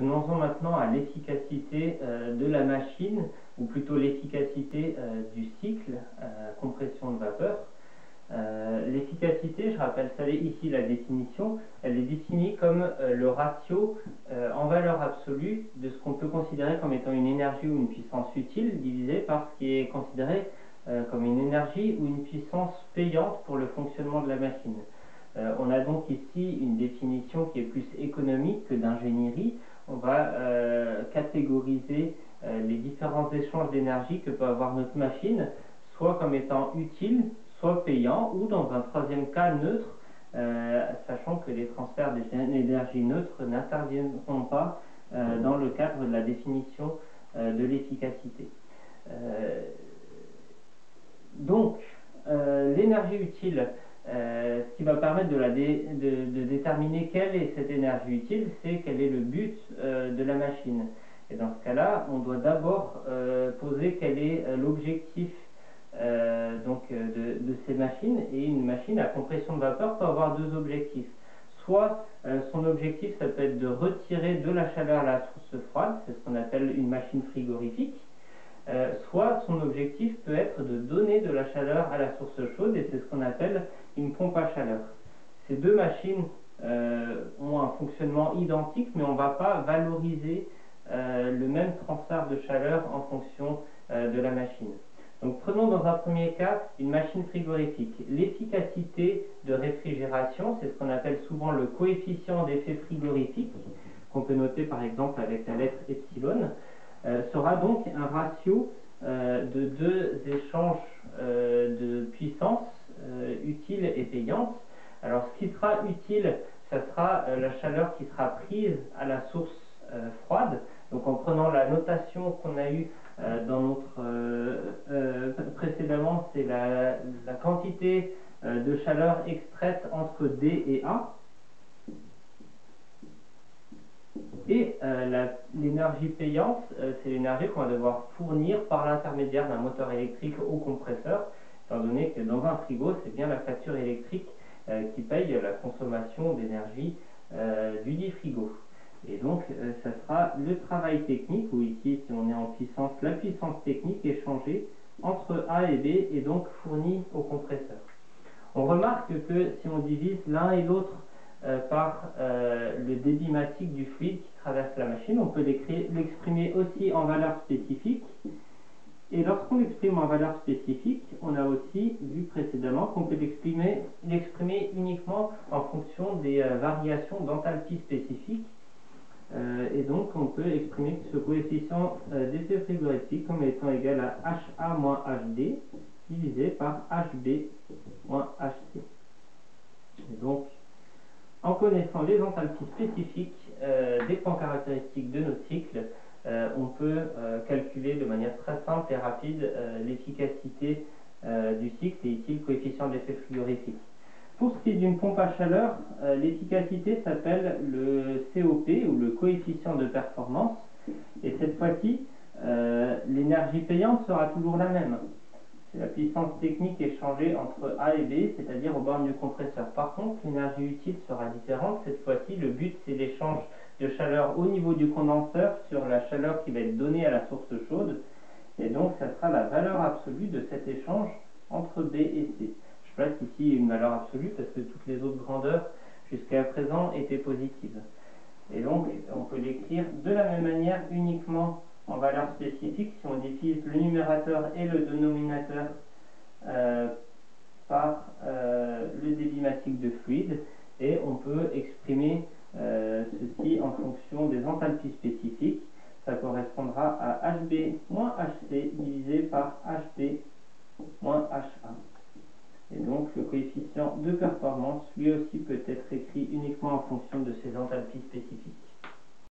Venons-en maintenant à l'efficacité euh, de la machine, ou plutôt l'efficacité euh, du cycle euh, compression de vapeur. l'efficacité, je rappelle ça ici la définition, elle est définie comme le ratio en valeur absolue de ce qu'on peut considérer comme étant une énergie ou une puissance utile divisé par ce qui est considéré comme une énergie ou une puissance payante pour le fonctionnement de la machine. on a donc ici une définition qui est plus économique que d'ingénierie, on va euh, catégoriser euh, les différents échanges d'énergie que peut avoir notre machine, soit comme étant utiles, soit payants, ou dans un troisième cas neutre, euh, sachant que les transferts d'énergie neutre n'interviendront pas dans le cadre de la définition de l'efficacité. donc, l'énergie utile, qui va permettre de, déterminer quelle est cette énergie utile, c'est quel est le but euh, de la machine. Et dans ce cas-là, on doit d'abord euh, poser quel est l'objectif donc de, ces machines. Et une machine à compression de vapeur peut avoir deux objectifs. Soit son objectif, ça peut être de retirer de la chaleur à la source froide, c'est ce qu'on appelle une machine frigorifique. Euh, soit son objectif peut être de donner de la chaleur à la source chaude et c'est ce qu'on appelle une pompe à chaleur. Ces deux machines euh, ont un fonctionnement identique mais on ne va pas valoriser euh, le même transfert de chaleur en fonction de la machine. Donc prenons dans un premier cas une machine frigorifique. L'efficacité de réfrigération, c'est ce qu'on appelle souvent le coefficient d'effet frigorifique, qu'on peut noter par exemple avec la lettre epsilon. Euh, sera donc un ratio euh, de deux échanges euh, de puissance utile et payante. Alors ce qui sera utile, ce sera la chaleur qui sera prise à la source froide. Donc en prenant la notation qu'on a eue dans notre précédemment, c'est la, quantité de chaleur extraite entre D et A. Et euh, l'énergie payante, euh, c'est l'énergie qu'on va devoir fournir par l'intermédiaire d'un moteur électrique au compresseur, étant donné que dans un frigo, c'est bien la facture électrique euh, qui paye la consommation d'énergie du dit frigo. Et donc, ça sera le travail technique, ou ici, si on est en puissance, la puissance technique échangée entre A et B et donc fournie au compresseur. On remarque que si on divise l'un et l'autre euh, par euh, le débit du fluide qui traverse la machine. On peut l'exprimer aussi en valeur spécifique. Lorsqu'on l'exprime en valeur spécifique, on a aussi vu précédemment qu'on peut l'exprimer uniquement en fonction des euh, variations d'enthalpie spécifiques. et donc on peut exprimer ce coefficient d'effet frigorifique comme étant égal à HA moins HD divisé par HB moins HC. Donc en connaissant les enthalpies spécifiques euh, des points caractéristiques de nos cycles, euh, on peut euh, calculer de manière très simple et rapide l'efficacité du cycle et ici le coefficient d'effet frigorifique. Pour ce qui est d'une pompe à chaleur, l'efficacité s'appelle le COP ou le coefficient de performance et cette fois-ci, l'énergie payante sera toujours la même la puissance technique échangée entre A et B, c'est-à-dire au bornes du compresseur. Par contre, l'énergie utile sera différente. Cette fois-ci, le but, c'est l'échange de chaleur au niveau du condenseur sur la chaleur qui va être donnée à la source chaude. Et donc, ça sera la valeur absolue de cet échange entre B et C. Je place ici une valeur absolue parce que toutes les autres grandeurs jusqu'à présent étaient positives. Et donc, on peut l'écrire de la même manière uniquement en valeur spécifique si on divise le numérateur et le dénominateur euh, par euh, le débit massique de fluide et on peut exprimer euh, ceci en fonction des enthalpies spécifiques. Ça correspondra à HB moins HC divisé par HB moins HA. Et donc le coefficient de performance lui aussi peut être écrit uniquement en fonction de ces enthalpies spécifiques.